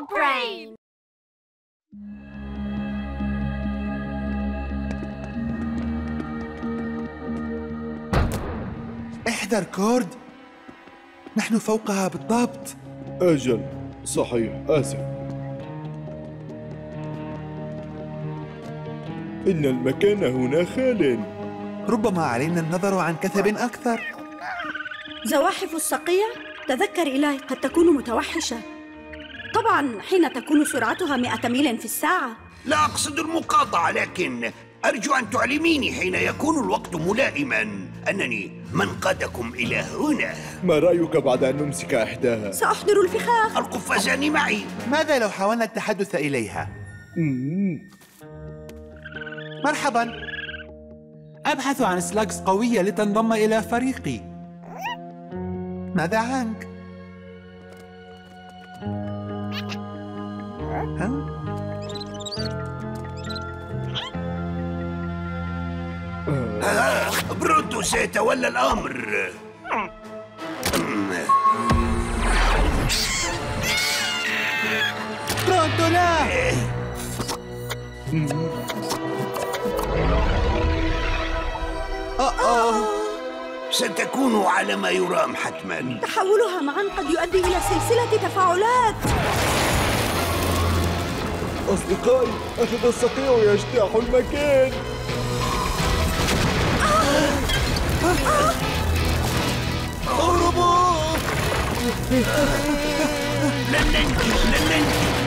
Dog Brain! احذر كورد. نحن فوقها بالضبط. أجل. صحيح. آسف. إن المكان هنا خال. ربما علينا النظر عن كثب أكثر. زواحف الصقيع؟ تذكر إلهي قد تكون متوحشة. طبعا حين تكون سرعتها مئة ميل في الساعة. لا أقصد المقاطعة لكن أرجو أن تعلميني حين يكون الوقت ملائما. أنني من قادكم إلى هنا. ما رأيك بعد أن نمسك إحداها؟ سأحضر الفخاخ. القفازان معي. ماذا لو حاولنا التحدث إليها؟ مرحبا. أبحث عن سلاجز قوية لتنضم إلى فريقي. ماذا عنك؟ آه برونتو سيتولى الأمر. برونتو لا. أوه ستكون على ما يرام حتما تحولها معا قد يؤدي إلى سلسلة تفاعلات. أصدقائي أخذ الصقيع يجتاح المكان. لن ننجو لن ننجو لن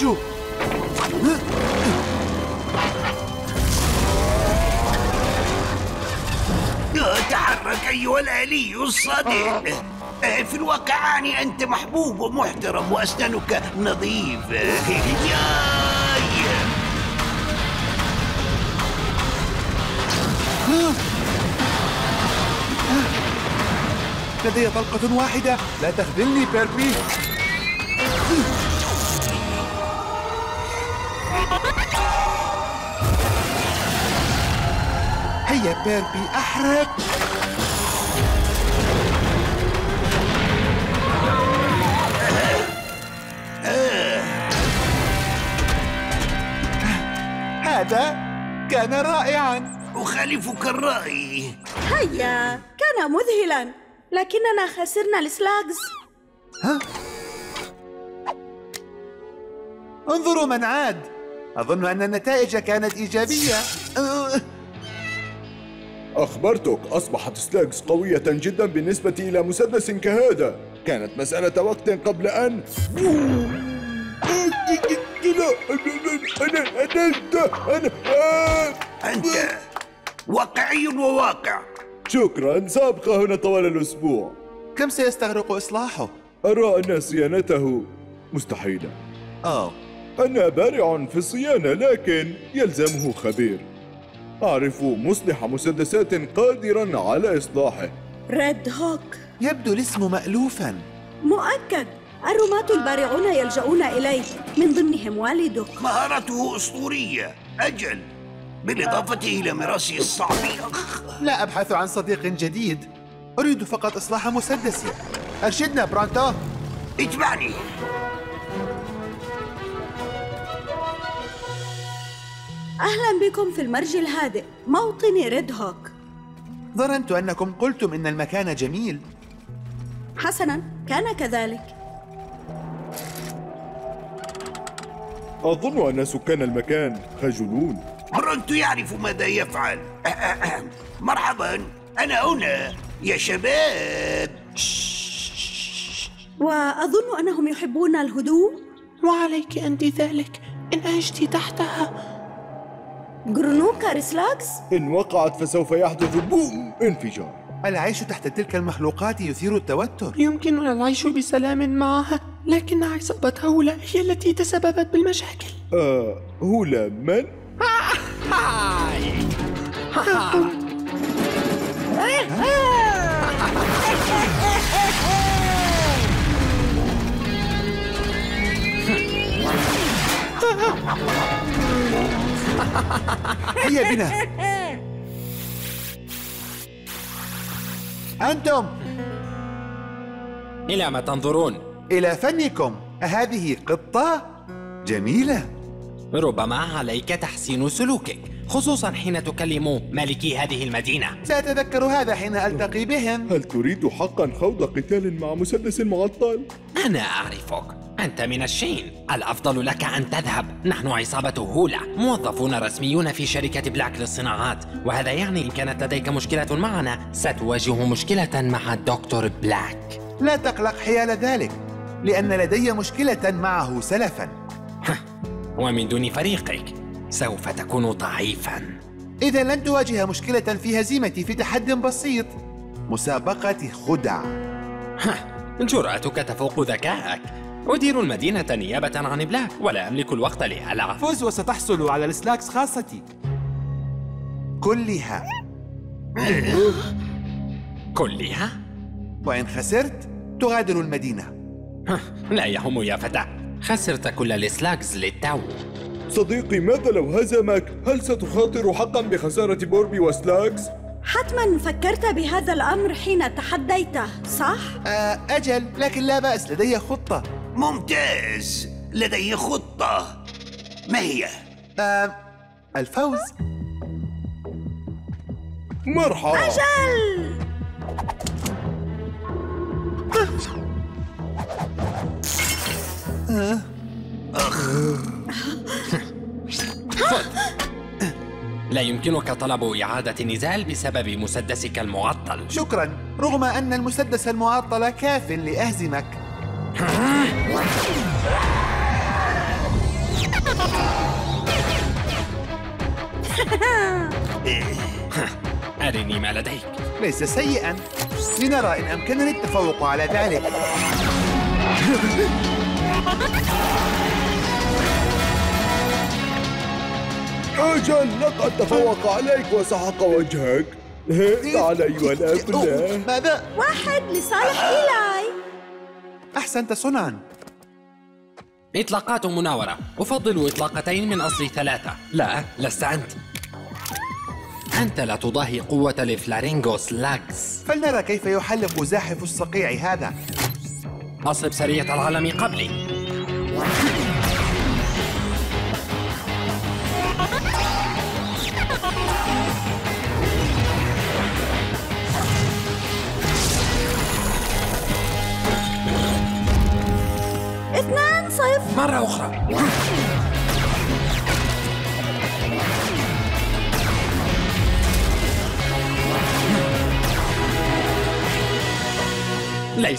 آه، تحرك أيها الآلي الصادق. آه، في الواقع أعني أنت محبوب ومحترم وأسنانك نظيفة ياي. لدي طلقة واحدة. لا تخذلني بيربي. هيا بيربي أحرق هذا كان رائعا. أخالفك الرأي. هيا كان مذهلا لكننا خسرنا السلاجز ها؟ انظروا من عاد. أظن أن النتائج كانت إيجابية. أه، أخبرتك أصبحت سلاجز قوية جدا بالنسبة إلى مسدس كهذا. كانت مسألة وقت قبل أن لا أنا أنا أنا أنا أنت واقعي وواقع. شكرا سأبقى هنا طوال الأسبوع. كم سيستغرق إصلاحه؟ أرى أن صيانته مستحيلة. أوه أنا بارع في الصيانة لكن يلزمه خبير. أعرف مصلح مسدسات قادرا على إصلاحه. ريد هوك. يبدو الاسم مألوفا. مؤكد. الرماة البارعون يلجؤون إليه من ضمنهم والدك. مهارته أسطورية. أجل. بالإضافة إلى مراسه الصعب. لا أبحث عن صديق جديد. أريد فقط إصلاح مسدسي. أرشدنا برونتو اتبعني. أهلا بكم في المرج الهادئ موطن ريد هوك. ظننت أنكم قلتم إن المكان جميل. حسنا كان كذلك. أظن أن سكان المكان خجلون. برونتو يعرف ماذا يفعل. مرحبا أنا هنا. يا شباب. وأظن أنهم يحبون الهدوء وعليك أنت ذلك إن عشت تحتها Grenuke slugs إن وقعت فسوف يحدث بوم انفجار. العيش تحت تلك المخلوقات يثير التوتر. يمكننا العيش بسلام معها لكن عصابة هؤلاء هي التي تسببت بالمشاكل. آه هولا من؟ هيا بنا أنتم إلى ما تنظرون؟ إلى فنكم أهذه قطة؟ جميلة ربما عليك تحسين سلوكك خصوصا حين تكلم مالكي هذه المدينة سأتذكر هذا حين ألتقي بهم هل تريد حقا خوض قتال مع مسدس معطل؟ أنا أعرفك أنت من آل شين. الأفضل لك أن تذهب. نحن عصابة هولا موظفون رسميون في شركة بلاك للصناعات. وهذا يعني إن كانت لديك مشكلة معنا. ستواجه مشكلة مع الدكتور بلاك. لا تقلق حيال ذلك لأن لدي مشكلة معه سلفا. ومن دون فريقك سوف تكون ضعيفا. إذا لن تواجه مشكلة في هزيمتي في تحد بسيط. مسابقة خدع. جرأتك تفوق ذكائك. أدير المدينة نيابة عن بلاك ولا أملك الوقت لهلع فوز وستحصل على ال slugs خاصتي كلها كلها؟ وإن خسرت تغادر المدينة لا يهم يا فتى خسرت كل ال slugs للتو صديقي ماذا لو هزمك؟ هل ستخاطر حقا بخسارة بوربي و slugs؟ حتما فكرت بهذا الأمر حين تحديته صح؟ آه أجل لكن لا بأس لدي خطة ممتاز. لدي خطة. ما هي؟ آه الفوز. مرحبا. أجل! لا يمكنك طلب إعادة النزال بسبب مسدسك المعطل. شكرا رغم أن المسدس المعطل كاف لأهزمك. أرني ما لديك. ليس سيئا. لنرى إن أمكنني التفوق على ذلك. أجل لقد تفوق عليك وسحق وجهك. تعال أيها الأبناء ماذا؟ واحد لصالح إيلاي أحسنت صنعا. إطلاقات مناورة. أفضل إطلاقتين من أصل ثلاثة. لا لست أنت. أنت لا تضاهي قوة الفلارينغوس لاكس فلنرى كيف يحلق زاحف الصقيع هذا. أصب سرية العالم قبلي.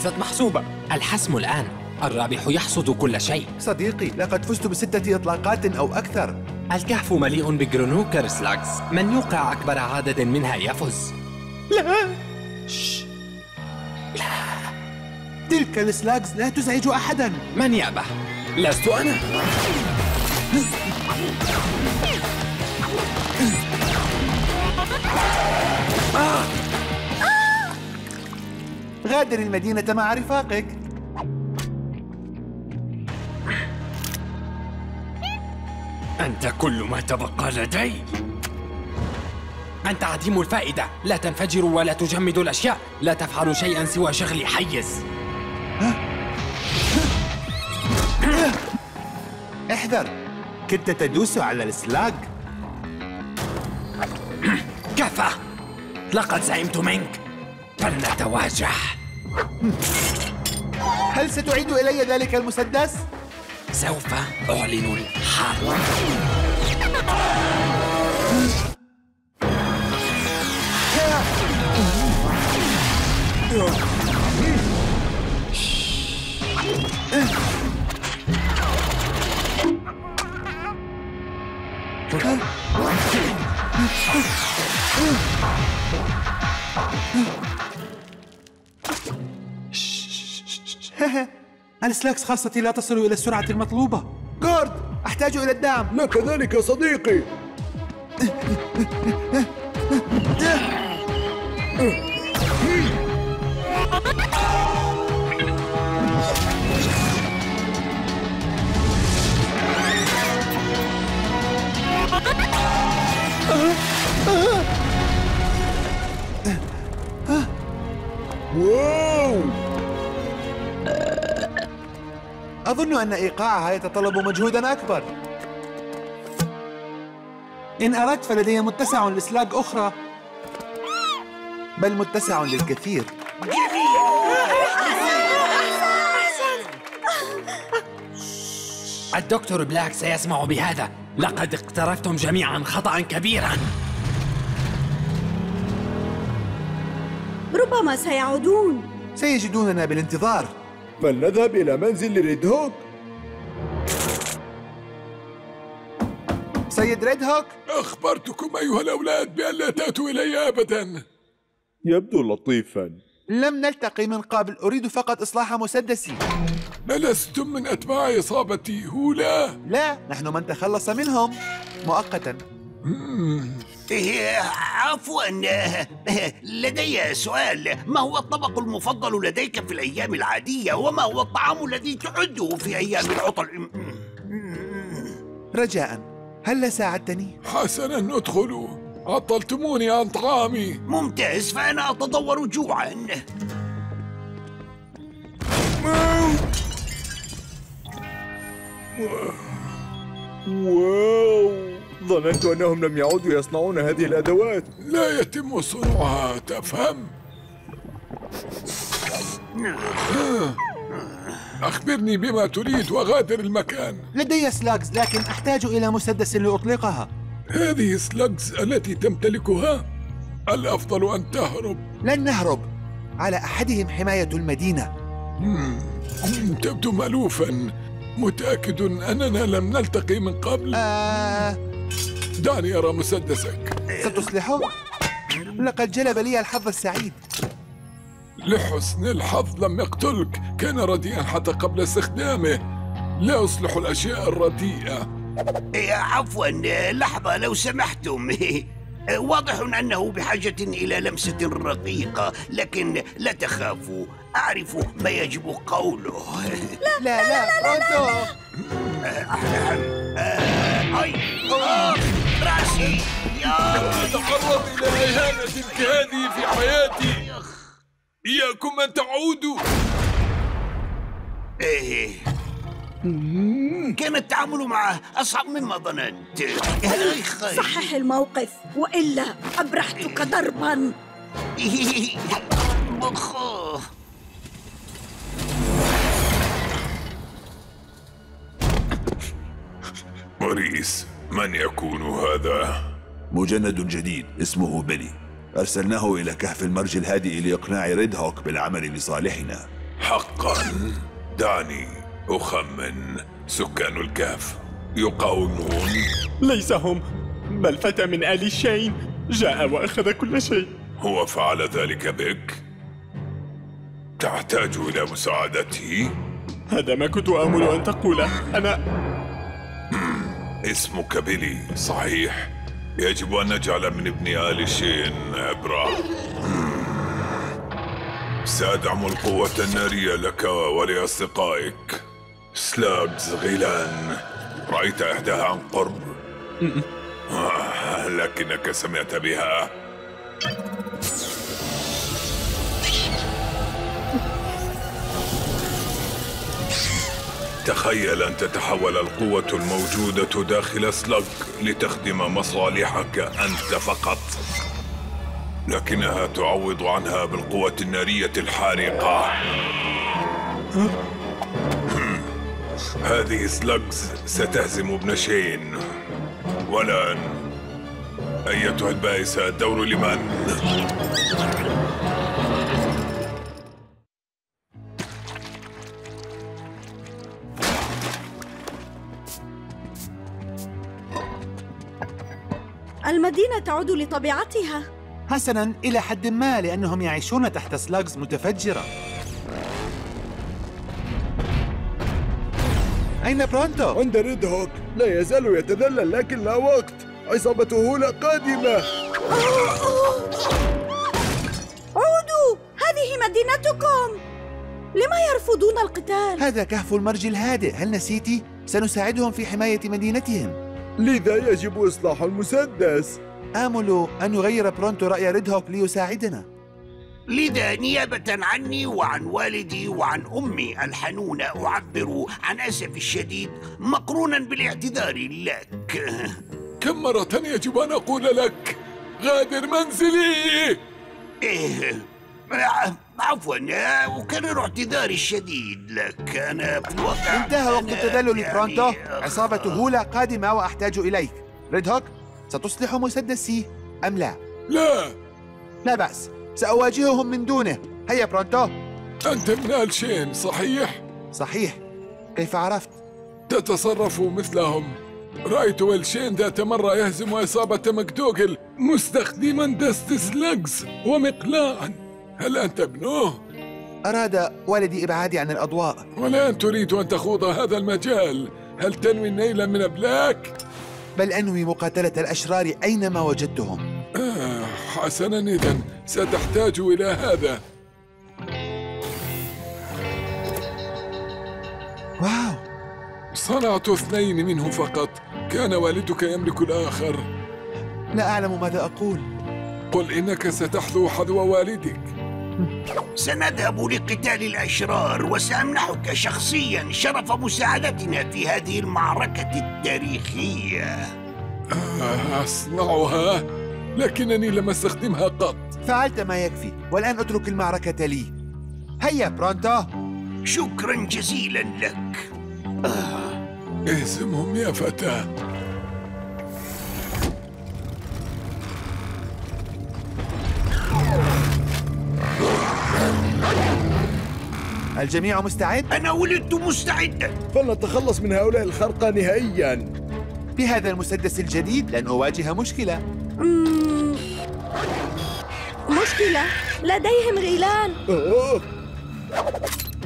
ليست محسوبة. الحسم الآن. الرابح يحصد كل شيء. صديقي لقد فزت بستة إطلاقات أو أكثر. الكهف مليء ب Grenuke slugs. من يوقع أكبر عدد منها يفز. تلك ال slugs لا تزعج أحدا. من يأبه لست أنا. غادر المدينة مع رفاقك. أنت كل ما تبقى لدي. أنت عديم الفائدة. لا تنفجر ولا تجمد الأشياء. لا تفعل شيئا سوى شغل حيز. احذر. كنت تدوس على السلاج كفى. لقد زعمت منك. فلنتواجه. هل ستعيد إلي ذلك المسدس؟ سوف أعلن الحرب السلاكس خاصتي لا تصل إلى السرعة المطلوبة. جورد أحتاج إلى الدعم. لك ذلك صديقي. أظن أن إيقاعها يتطلب مجهودا أكبر. إن أردت فلدي متسع لسلاج أخرى. بل متسع للكثير. الدكتور بلاك سيسمع بهذا. لقد اقترفتم جميعا خطأ كبيرا. ربما سيعودون. سيجدوننا بالانتظار. فلنذهب إلى منزل ريد هوك. سيد ريد هوك؟ أخبرتكم أيها الأولاد بأن لا تأتوا إلي أبدا. يبدو لطيفا. لم نلتقي من قبل أريد فقط إصلاح مسدسي. ألستم من أتباع عصابة هولا؟ لا نحن من تخلص منهم. مؤقتا. عفوا. لدي سؤال. ما هو الطبق المفضل لديك في الأيام العادية؟ وما هو الطعام الذي تعده في أيام العطل؟ رجاء. هل ساعدتني؟ حسنا ادخلوا. عطلتموني عن طعامي. ممتاز. فأنا أتضور جوعا. واو. ظننت أنهم لم يعودوا يصنعون هذه الأدوات. لا يتم صنعها تفهم؟ أخبرني بما تريد وغادر المكان. لدي سلاجز لكن أحتاج إلى مسدس لأطلقها. هذه سلاجز التي تمتلكها؟ الأفضل أن تهرب؟ لن نهرب. على أحدهم حماية المدينة. تبدو مألوفا. متأكد أننا لم نلتقي من قبل. آه دعني أرى مسدسك. ستصلحه؟ لقد جلب لي الحظ السعيد. لحسن الحظ لم يقتلك. كان رديئا حتى قبل استخدامه. لا أصلح الأشياء الرديئة. عفوا لحظة لو سمحتم. واضح أنه بحاجة إلى لمسة رقيقة لكن لا تخافوا. أعرف ما يجب قوله. لا لا برونتو آه، أي آه، رأسي يا أتعرض إلى إهانة كهذه في حياتي. إياكم أن تعودوا. إيه. كان التعامل معه أصعب مما ظننت. صحح الموقف وإلا أبرحتك ضربا. بخ موريس من يكون هذا؟ مجند جديد اسمه بيلي. أرسلناه إلى كهف المرج الهادئ لإقناع ريد هوك بالعمل لصالحنا. حقا دعني أخمن. سكان الكهف يقاومون. ليس هم بل فتى من آل شين جاء وأخذ كل شيء. هو فعل ذلك بك؟ تحتاج إلى مساعدتي؟ هذا ما كنت آمل أن تقوله. أنا اسمك بيلي صحيح؟ يجب أن نجعل من ابن آل شين عبرة. سأدعم القوة النارية لك ولأصدقائك. سلاجز غيلان رأيت إحداها عن قرب. آه، لكنك سمعت بها. تخيل أن تتحول القوة الموجودة داخل سلج لتخدم مصالحك أنت فقط. لكنها تعوض عنها بالقوة النارية الحارقة. هذه سلجز ستهزم ابن شين. والآن أيتها البائسة الدور لمن؟ المدينة تعود لطبيعتها. حسنا إلى حد ما لأنهم يعيشون تحت سلاجز متفجرة. أين برونتو؟ عند ريد هوك. لا يزال يتذلل لكن لا وقت. عصابة هولا قادمة. عودوا! هذه مدينتكم! لما يرفضون القتال؟ هذا كهف المرج الهادئ. هل نسيتي؟ سنساعدهم في حماية مدينتهم. لذا يجب إصلاح المسدس. آمل أن يغير برونتو رأي ريدهوك ليساعدنا. لذا نيابة عني وعن والدي وعن أمي الحنونة أعبر عن أسفي الشديد مقرونا بالاعتذار لك. كم مرة يجب أن أقول لك غادر منزلي. إيه. عفوا أكرر اعتذاري الشديد لك أنا في الواقع انتهى وقت التدلل يعني- برونتو. عصابة هولا قادمة وأحتاج إليك. ريدهوك ستصلح مسدسي أم لا؟ لا. لا بأس. سأواجههم من دونه. هيا برونتو. أنت من الشين صحيح؟ صحيح. كيف عرفت؟ تتصرف مثلهم. رأيت ويلشين ذات مرة يهزم عصابة مكدوغل مستخدما دست سلاجز ومقلاعا هل أنت ابنه؟ أراد والدي إبعادي عن الأضواء. والآن تريد أن تخوض هذا المجال. هل تنوي النيل من أبلاك؟ بل أنوي مقاتلة الأشرار أينما وجدتهم. آه حسنا إذا ستحتاج إلى هذا. واو. صنعت اثنين منه فقط. كان والدك يملك الآخر. لا أعلم ماذا أقول. قل إنك ستحذو حذو والدك. سنذهب لقتال الأشرار وسأمنحك شخصيا شرف مساعدتنا في هذه المعركة التاريخية. آه أصنعها لكنني لم أستخدمها قط. فعلت ما يكفي والآن أترك المعركة لي. هيا برونتو. شكرا جزيلا لك. اهزمهم يا فتى الجميع مستعد؟ أنا ولدت مستعدا. فلنتخلص من هؤلاء الخرقى نهائيا. بهذا المسدس الجديد لن أواجه مشكلة. مم. مشكلة؟ لديهم غيلان. أوه.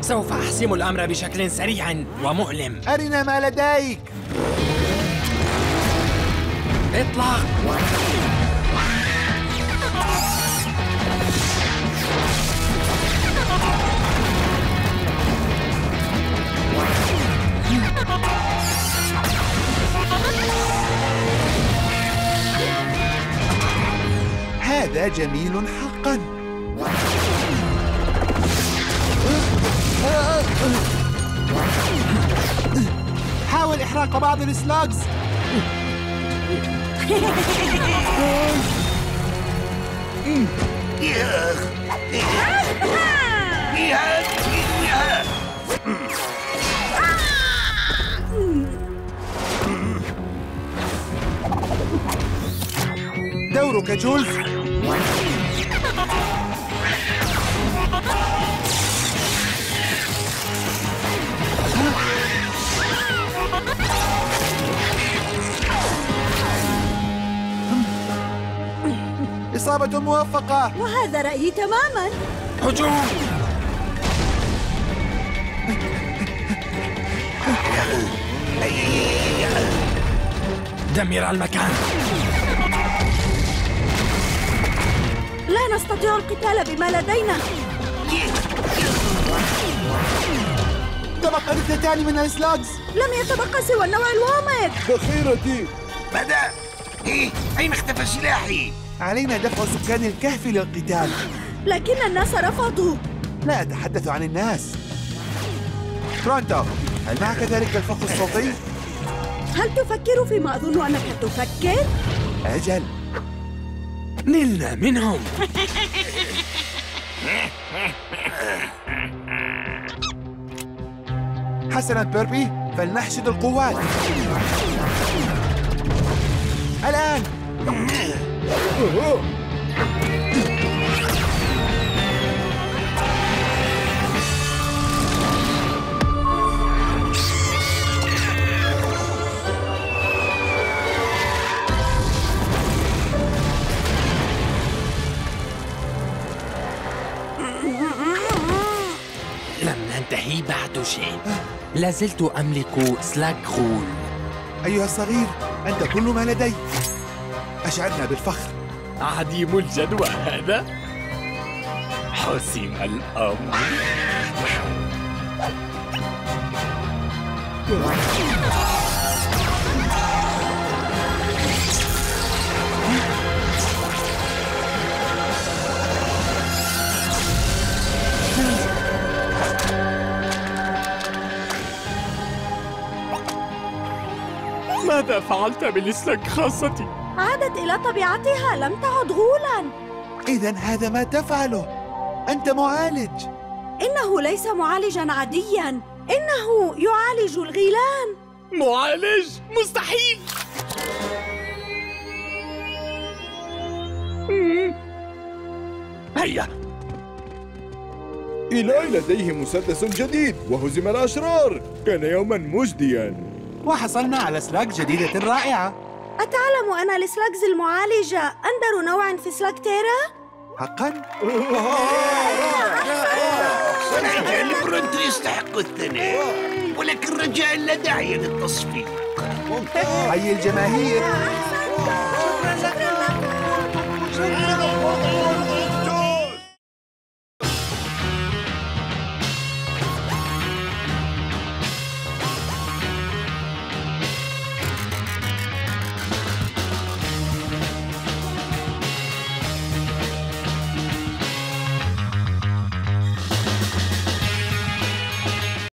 سوف أحسم الأمر بشكل سريع ومؤلم. أرنا ما لديك. اطلق هذا جميل حقا. حاول إحراق بعض السلاجز. دورك جولز إصابة موفقة. وهذا رأيي تماما. هجوم. دمر المكان. نستطيع القتال بما لدينا تبقى اثنتان من السلاجز لم يتبقى سوى النوع الوامض ذخيرتي ماذا؟ إيه؟ أين اختفى سلاحي؟ علينا دفع سكان الكهف للقتال لكن الناس رفضوا لا أتحدث عن الناس برونتو هل معك ذلك الفخ الصوتي؟ هل تفكر فيما أظن أنك تفكر؟ أجل نلنا منهم. حسنا بيربي فلنحشد القوات. الآن. شيء. لازلت أملك سلاك غول. أيها الصغير أنت كل ما لدي. أشعرنا بالفخر. عديم الجدوى هذا. حسم الأمر. ماذا فعلت بالسلك خاصتي؟ عادت إلى طبيعتها لم تعد غولا. إذا هذا ما تفعله. أنت معالج. إنه ليس معالجا عاديا. إنه يعالج الغيلان. معالج؟ مستحيل! هيا! إيلاي لديه مسدس جديد وهزم الأشرار. كان يوما مجديا. وحصلنا على سلاك جديدة رائعة. أتعلم أن السلاجز المعالجة أندر نوع في سلاكتيرا؟ حقا؟ رجال برونتو يستحق الثناء ولكن رجاء لا داعي للتصفيق حي الجماهير؟